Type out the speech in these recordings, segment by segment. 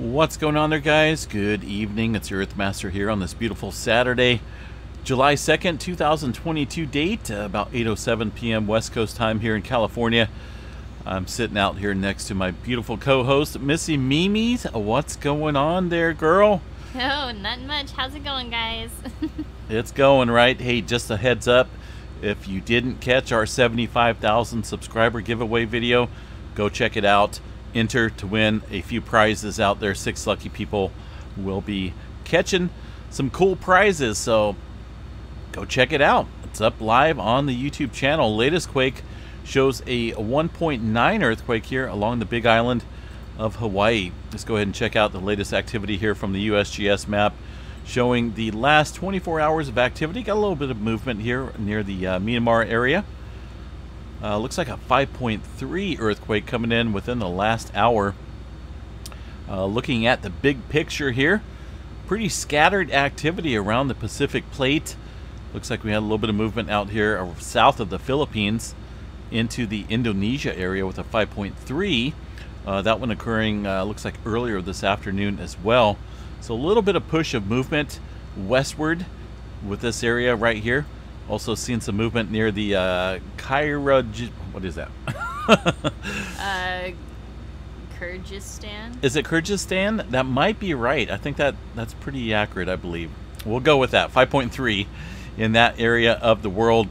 What's going on there, guys? Good evening. It's your Earthmaster here on this beautiful Saturday, July 2nd, 2022 date, uh, about 8.07 p.m. West Coast time here in California. I'm sitting out here next to my beautiful co-host, Missy Mimi. What's going on there, girl? Oh, not much. How's it going, guys? it's going, right? Hey, just a heads up. If you didn't catch our 75,000 subscriber giveaway video, go check it out enter to win a few prizes out there. Six lucky people will be catching some cool prizes. So go check it out. It's up live on the YouTube channel. Latest quake shows a 1.9 earthquake here along the Big Island of Hawaii. Let's go ahead and check out the latest activity here from the USGS map showing the last 24 hours of activity. Got a little bit of movement here near the uh, Myanmar area. Uh, looks like a 5.3 earthquake coming in within the last hour. Uh, looking at the big picture here, pretty scattered activity around the Pacific Plate. Looks like we had a little bit of movement out here south of the Philippines into the Indonesia area with a 5.3. Uh, that one occurring uh, looks like earlier this afternoon as well. So a little bit of push of movement westward with this area right here. Also seen some movement near the uh, Kyra. What is that? uh, Kyrgyzstan. Is it Kyrgyzstan? That might be right. I think that that's pretty accurate. I believe. We'll go with that. 5.3 in that area of the world.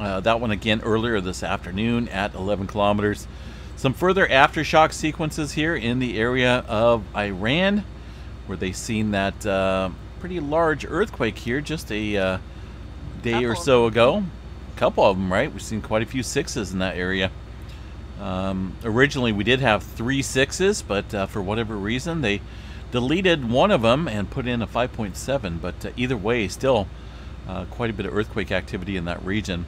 Uh, that one again earlier this afternoon at 11 kilometers. Some further aftershock sequences here in the area of Iran, where they've seen that uh, pretty large earthquake here, just a uh, day couple or so ago. A couple of them, right? We've seen quite a few sixes in that area. Um, originally, we did have three sixes, but uh, for whatever reason, they deleted one of them and put in a 5.7. But uh, either way, still uh, quite a bit of earthquake activity in that region.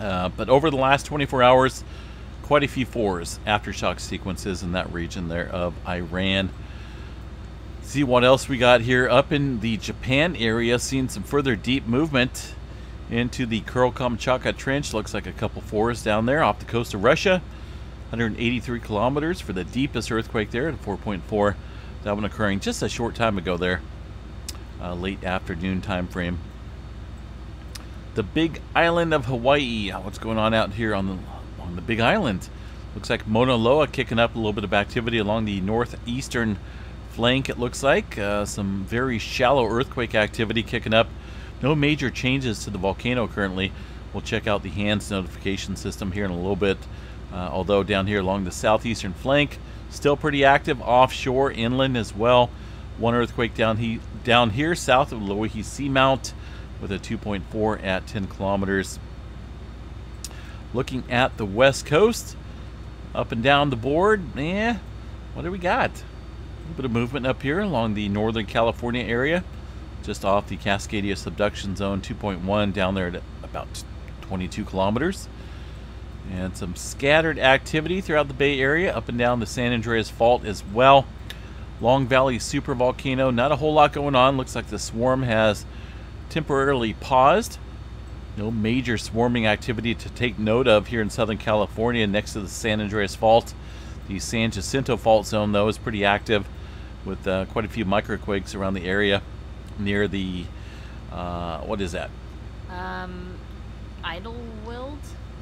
Uh, but over the last 24 hours, quite a few fours, aftershock sequences in that region there of Iran see what else we got here up in the Japan area seeing some further deep movement into the Kuril Kamchatka Trench. Looks like a couple fours down there off the coast of Russia. 183 kilometers for the deepest earthquake there at 4.4 that one occurring just a short time ago there uh, late afternoon time frame the big island of Hawaii. What's going on out here on the on the big island? Looks like Mauna Loa kicking up a little bit of activity along the northeastern flank, it looks like. Uh, some very shallow earthquake activity kicking up. No major changes to the volcano currently. We'll check out the HANS notification system here in a little bit. Uh, although down here along the southeastern flank, still pretty active offshore, inland as well. One earthquake down, he, down here south of Loihi Seamount with a 2.4 at 10 kilometers. Looking at the west coast, up and down the board, eh, what do we got? A little bit of movement up here along the Northern California area, just off the Cascadia subduction zone 2.1 down there at about 22 kilometers. And some scattered activity throughout the Bay Area, up and down the San Andreas Fault as well. Long Valley supervolcano, not a whole lot going on. Looks like the swarm has temporarily paused. No major swarming activity to take note of here in Southern California next to the San Andreas Fault. The San Jacinto Fault Zone, though, is pretty active with uh, quite a few microquakes around the area near the, uh, what is that? Um, Idyllwild?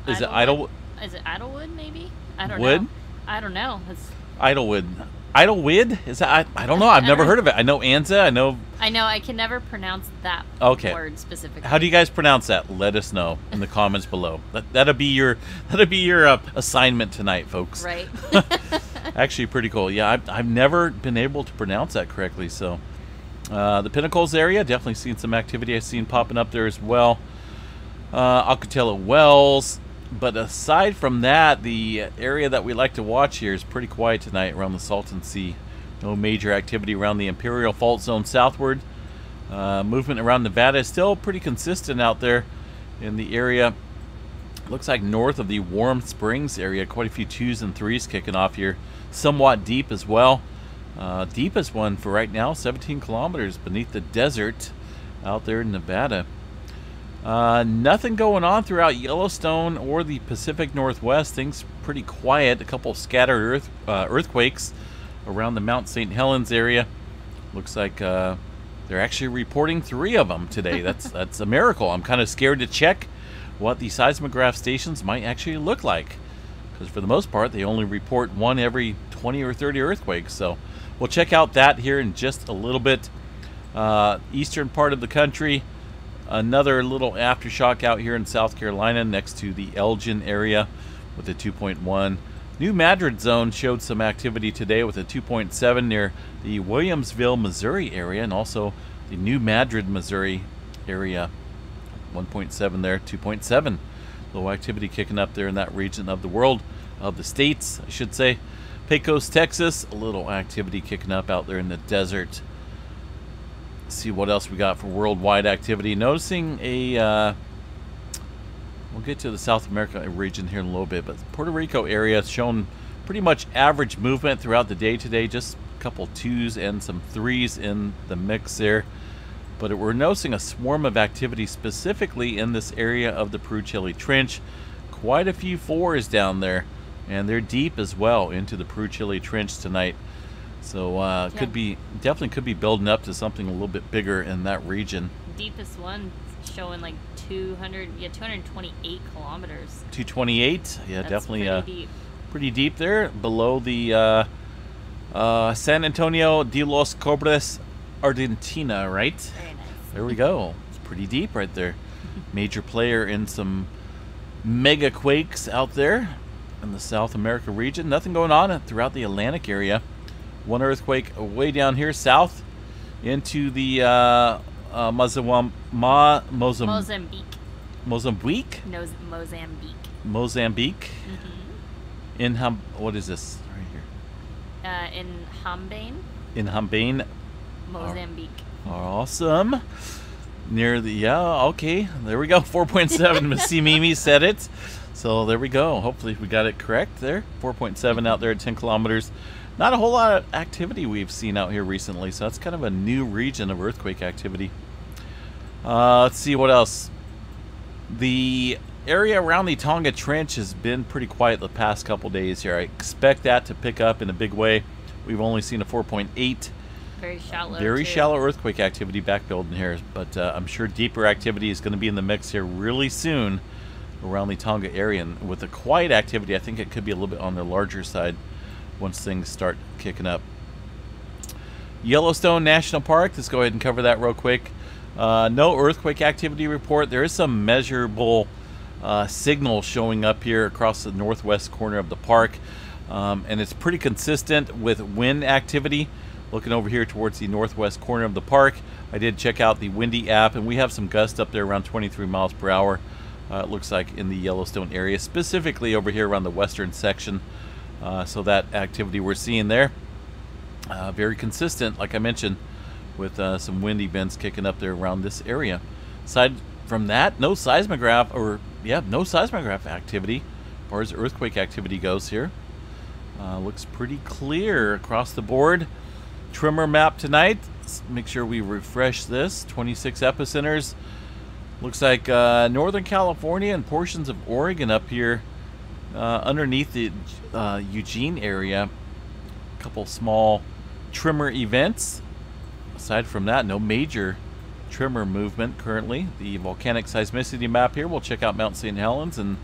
Is Idlewood? it Idle? Is it Idlewood, maybe? I don't know. Wood? know. I don't know. It's Idlewood. Idlewood? Is that? I, I don't know. I've never heard of it. I know Anza. I know. I know. I can never pronounce that okay. word specifically. How do you guys pronounce that? Let us know in the comments below. That that'll be your that'll be your uh, assignment tonight, folks. Right. Actually, pretty cool. Yeah, I've, I've never been able to pronounce that correctly. So, uh, the Pinnacles area definitely seen some activity. I've seen popping up there as well. Uh, Ocotillo Wells, but aside from that, the area that we like to watch here is pretty quiet tonight around the Salton Sea. No major activity around the Imperial Fault Zone southward. Uh, movement around Nevada is still pretty consistent out there in the area. Looks like north of the Warm Springs area, quite a few twos and threes kicking off here. Somewhat deep as well. Uh, deepest one for right now, 17 kilometers beneath the desert out there in Nevada. Uh, nothing going on throughout Yellowstone or the Pacific Northwest. Things pretty quiet. A couple scattered earth, uh, earthquakes around the Mount St. Helens area. Looks like uh, they're actually reporting three of them today. That's that's a miracle. I'm kind of scared to check what the seismograph stations might actually look like, because for the most part they only report one every 20 or 30 earthquakes. So we'll check out that here in just a little bit. Uh, eastern part of the country, another little aftershock out here in South Carolina next to the Elgin area with a 2.1. New Madrid zone showed some activity today with a 2.7 near the Williamsville, Missouri area and also the New Madrid, Missouri area. 1.7 there, 2.7. Low activity kicking up there in that region of the world, of the states, I should say. Pecos, Texas, a little activity kicking up out there in the desert. Let's see what else we got for worldwide activity. Noticing a uh, We'll get to the South America region here in a little bit, but Puerto Rico area has shown pretty much average movement throughout the day today, just a couple twos and some threes in the mix there. But we're noticing a swarm of activity specifically in this area of the Peru-Chile Trench. Quite a few fours down there, and they're deep as well into the Peru-Chile Trench tonight. So uh, yeah. could be definitely could be building up to something a little bit bigger in that region. Deepest one showing like 200, yeah, 228 kilometers. 228, yeah, That's definitely pretty uh, deep. pretty deep there, below the uh, uh, San Antonio de los Cobres, Argentina, right? Very nice. There we go. It's pretty deep right there. Major player in some mega quakes out there in the South America region. Nothing going on throughout the Atlantic area. One earthquake way down here south into the uh, uh, Mozambique. Mozambique. Mozambique? No, Mozambique. Mozambique. hmm In Hum. What is this right here? Uh, in Hambane, Inhambane. Mozambique. Awesome. Near the yeah, okay. There we go. 4.7. Missy Mimi said it. So there we go. Hopefully we got it correct there. 4.7 out there at 10 kilometers. Not a whole lot of activity we've seen out here recently, so that's kind of a new region of earthquake activity. Uh, let's see what else. The area around the Tonga Trench has been pretty quiet the past couple days here. I expect that to pick up in a big way. We've only seen a 4.8 Very shallow. very too. shallow earthquake activity back building here, but uh, I'm sure deeper activity is going to be in the mix here really soon around the Tonga area. And with the quiet activity, I think it could be a little bit on the larger side once things start kicking up. Yellowstone National Park, let's go ahead and cover that real quick. Uh, no earthquake activity report. There is some measurable uh, signal showing up here across the northwest corner of the park, um, and it's pretty consistent with wind activity. Looking over here towards the northwest corner of the park, I did check out the Windy app, and we have some gusts up there around 23 miles per hour. Uh, it looks like in the Yellowstone area, specifically over here around the western section. Uh, so that activity we're seeing there, uh, very consistent, like I mentioned, with uh, some wind events kicking up there around this area. Aside from that, no seismograph, or yeah, no seismograph activity as far as earthquake activity goes here. Uh, looks pretty clear across the board. Tremor map tonight. Let's make sure we refresh this. 26 epicenters. Looks like uh, Northern California and portions of Oregon up here uh, underneath the uh, Eugene area. A couple small tremor events. Aside from that, no major tremor movement currently. The volcanic seismicity map here, we'll check out Mount St. Helens and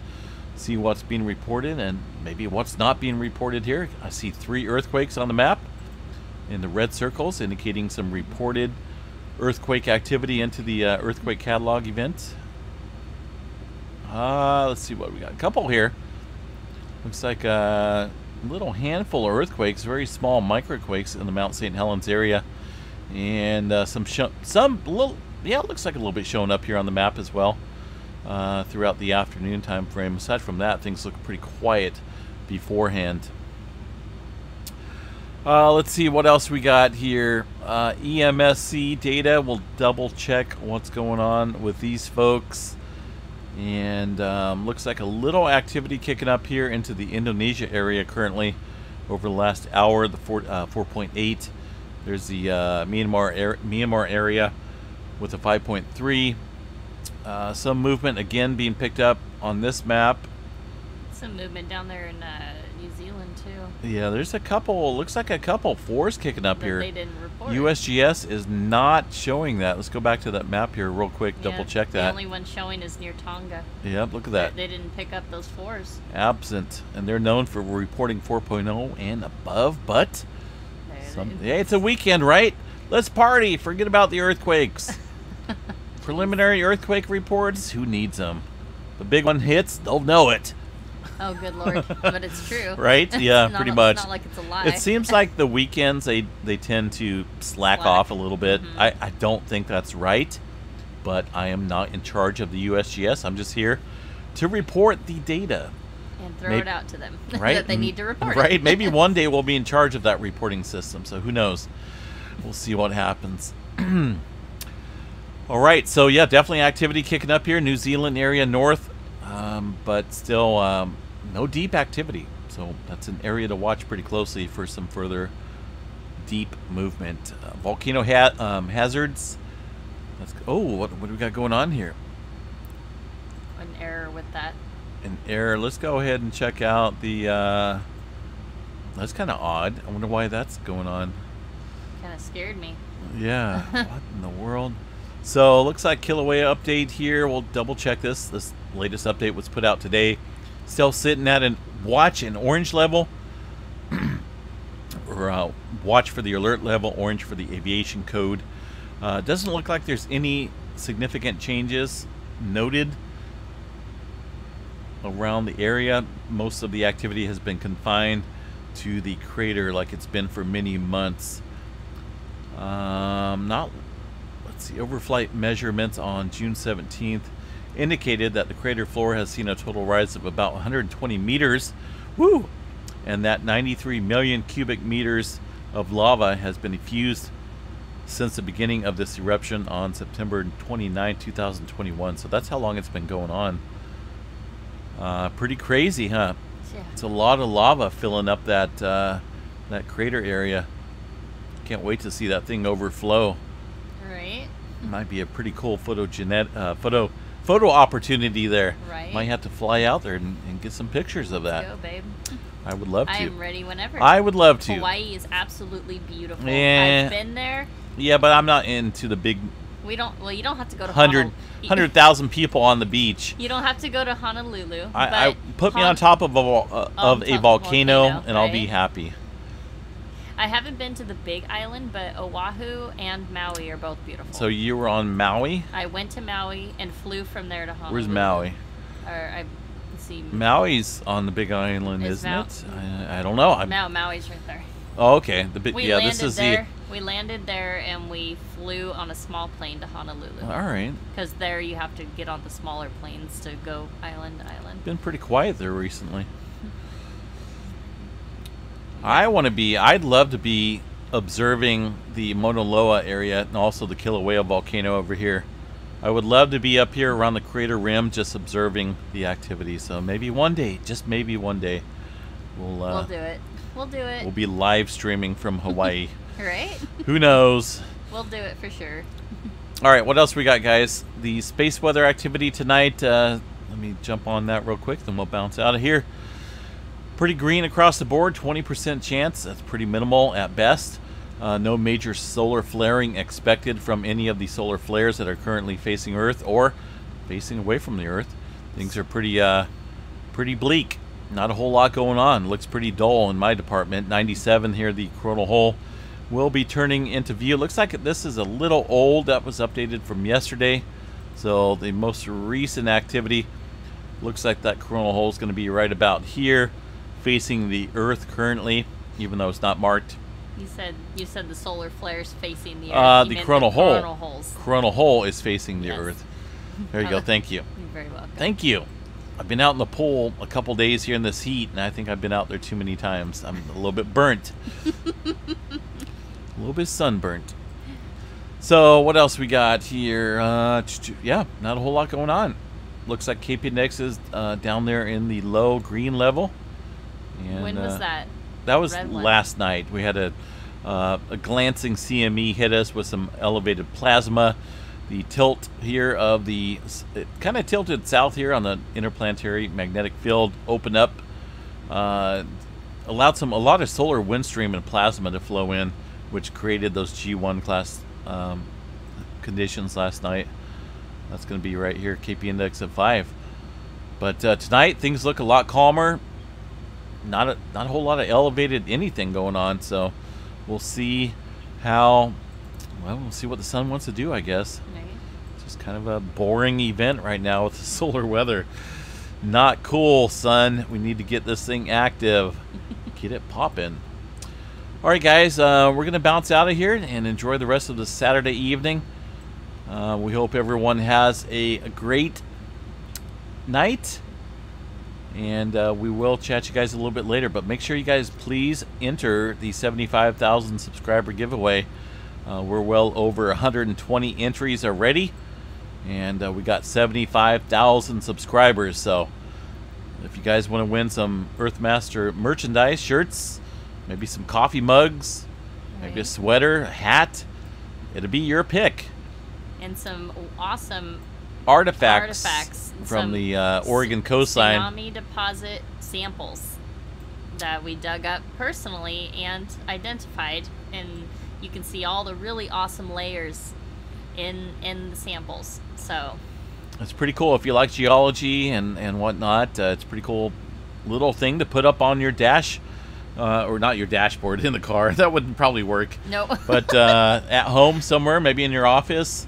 see what's being reported and maybe what's not being reported here. I see three earthquakes on the map in the red circles indicating some reported earthquake activity into the uh, earthquake catalog event. Uh, let's see what we got. A couple here. Looks like a little handful of earthquakes, very small microquakes in the Mount St. Helens area, and uh, some some little yeah, it looks like a little bit showing up here on the map as well uh, throughout the afternoon time frame. Aside from that, things look pretty quiet beforehand. Uh, let's see what else we got here. Uh, EMSC data. We'll double check what's going on with these folks. And um, looks like a little activity kicking up here into the Indonesia area currently over the last hour. The uh, 4.8. There's the uh, Myanmar, Myanmar area with a 5.3. Uh, some movement again being picked up on this map. Some movement down there in uh, New Zealand too. Yeah, there's a couple. Looks like a couple fours kicking up That here. they didn't report. USGS is not showing that. Let's go back to that map here real quick. Yeah, double check that. The only one showing is near Tonga. Yep, look at that. They didn't pick up those fours. Absent, and they're known for reporting 4.0 and above. But some, yeah, it's a weekend, right? Let's party. Forget about the earthquakes. Preliminary earthquake reports. Who needs them? The big one hits, they'll know it. Oh, good lord! but it's true, Right? Yeah, not- pretty much. not like it's a lie. It seems like the weekends they they tend to slack, Slack. off a little bit. Mhm. I, I don't think that's right, but I am not in charge of the USGS. I'm just here to report the data. and throw maybe- it out to them Right? that they need to report. it. Right? Maybe one day we'll be in charge of that reporting system. So who knows? We'll see what happens. All right. So yeah, definitely activity kicking up here, New Zealand area north, um, but still um, no deep activity. So that's an area to watch pretty closely for some further deep movement. Uh, volcano ha- um, hazards. Let's oh, what, what do we got going on here? An error with that. an error. Let's go ahead and check out the. Uh, that's kind of odd. I wonder why that's going on. Kind of scared me. Yeah, what in the world? So looks like Kilauea update here. We'll double check this. This latest update was put out today. Still sitting at an watch and orange level, or uh, watch for the alert level, orange for the aviation code. Uh, doesn't look like there's any significant changes noted around the area. Most of the activity has been confined to the crater like it's been for many months. Um, not, let's see, overflight measurements on June 17th indicated that the crater floor has seen a total rise of about 120 meters. Woo! And that 93 million cubic meters of lava has been effused since the beginning of this eruption on September 29, 2021. So that's how long it's been going on. Uh, pretty crazy, huh? Yeah. It's a lot of lava filling up that uh, that crater area. Can't wait to see that thing overflow. Right. Might be a pretty cool photogenet uh, photo photo opportunity there. Right. Might have to fly out there and, and get some pictures of that. go, babe. I would love to. I am ready whenever. I would love to. Hawaii is absolutely beautiful. Yeah. I've been there. Yeah, but I'm not into the big We don't. Well, you don't have to go to hundred Honol- hundred thousand people on the beach. You don't have to go to Honolulu. I, I put me Hon- on top of a uh, of a volcano, volcano, and I'll be happy. I haven't been to the Big Island, but Oahu and Maui are both beautiful. So you were on Maui. I went to Maui and flew from there to Honolulu. Where's Maui? Or I see. Maui's on the Big Island, Is isn't Mau- it? I, I don't know. I'm, Mau- Maui's right there. oh, okay. The big yeah. This is there. We landed there and we flew on a small plane to Honolulu. All right. Because there you have to get on the smaller planes to go island to island. Been pretty quiet there recently. I want to be. I'd love to be observing the Mauna Loa area and also the Kilauea volcano over here. I would love to be up here around the crater rim, just observing the activity. So maybe one day, just maybe one day, we'll uh, we'll do it. We'll do it. we'll be live streaming from Hawaii. right? Who knows? We'll do it for sure. All right, what else we got, guys? The space weather activity tonight. Uh, let me jump on that real quick, then we'll bounce out of here. Pretty green across the board, 20% chance. That's pretty minimal at best. Uh, no major solar flaring expected from any of the solar flares that are currently facing Earth or facing away from the Earth. Things are pretty, uh, pretty bleak. Not a whole lot going on. Looks pretty dull in my department. 97 here, the coronal hole will be turning into view. Looks like this is a little old. That was updated from yesterday. So the most recent activity looks like that coronal hole is going to be right about here, facing the Earth currently, even though it's not marked. You said you said the solar flares facing the Earth. Uh, the coronal hole. coronal holes. Coronal hole is facing the Yes. Earth. There you go. Thank you. You're very welcome. Thank you. I've been out in the pool a couple days here in this heat, and I think I've been out there too many times. I'm a little bit burnt. a little bit sunburnt. So what else we got here? Uh, yeah, not a whole lot going on. Looks like KP Index is uh, down there in the low green level. And, when was uh, that? That was Red one. last night. We had a uh, a glancing CME hit us with some elevated plasma. The tilt here of the it kind of tilted south here on the interplanetary magnetic field opened up. Uh, allowed some a lot of solar wind stream and plasma to flow in, which created those G1 class um, conditions last night. That's going to be right here, KP index of five. But uh, tonight things look a lot calmer. Not a not a whole lot of elevated anything going on, so we'll see how. Well, we'll see what the sun wants to do, I guess. Right. Just kind of a boring event right now with the solar weather. Not cool, son. We need to get this thing active. get it popping. All right, guys, uh, we're going to bounce out of here and enjoy the rest of the Saturday evening. Uh, we hope everyone has a, a great night. And uh, we will chat you guys a little bit later. But make sure you guys please enter the 75,000 subscriber giveaway. Uh, we're well over 120 entries already. And uh, we got 75,000 subscribers. So if you guys want to win some Earthmaster merchandise, shirts, maybe some coffee mugs, maybe a sweater, a hat, it'll be your pick. And some awesome Artifacts, Artifacts, from the uh, Oregon coastline. tsunami deposit samples that we dug up personally and identified, and you can see all the really awesome layers in in the samples. So It's pretty cool if you like geology and and whatnot. Uh, it's a pretty cool little thing to put up on your dash, uh, or not your dashboard in the car. That wouldn't probably work. no, But uh, at home somewhere, maybe in your office.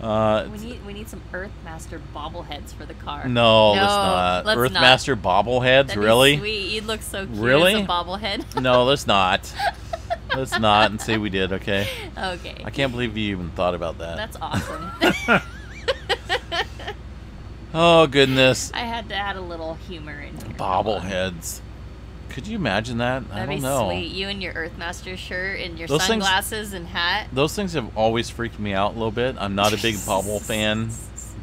Uh, we need we need some Earthmaster bobbleheads for the car. no, let's not. let's not. Bobbleheads, That'd be really? sweet. You'd look so cute Really? as a bobblehead. No, let's not. let's not and say we did. Okay. okay, I can't believe you even thought about that. that's awesome. oh goodness, I had to add a little humor in here. bobbleheads. Could you imagine that? I That'd don't be know. sweet. You and your Earthmaster shirt and your Those things- sunglasses and hat. Those things have always freaked me out a little bit. I'm not a big bobble fan,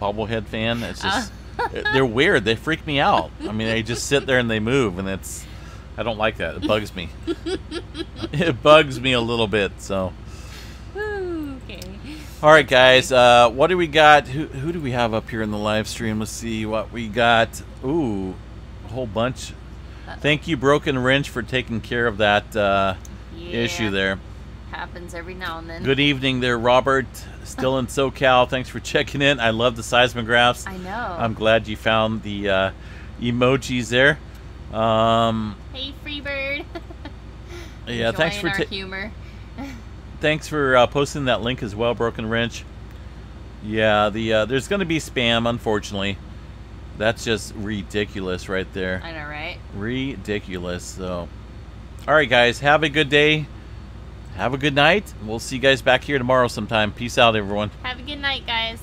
bobblehead fan. It's just Uh. they're weird. They freak me out. I mean, they just sit there and they move, and it's I don't like that. It bugs me. it bugs me a little bit. So, okay. all right, guys. Uh, what do we got? Who who do we have up here in the live stream? Let's see what we got. Ooh, a whole bunch. Thank you, Broken Wrench, for taking care of that uh, issue there. Happens every now and then. Good evening there, Robert. Still in SoCal. Thanks for checking in. I love the seismographs. I know. I'm glad you found the uh, emojis there. Um, hey, Freebird. yeah, thanks for humor. thanks for uh, posting that link as well, Broken Wrench. Yeah, the uh, there's going to be spam, unfortunately. That's just ridiculous right there. I know, right? Ridiculous. So, all right, guys, have a good day. Have a good night. We'll see you guys back here tomorrow sometime. Peace out, everyone. Have a good night, guys.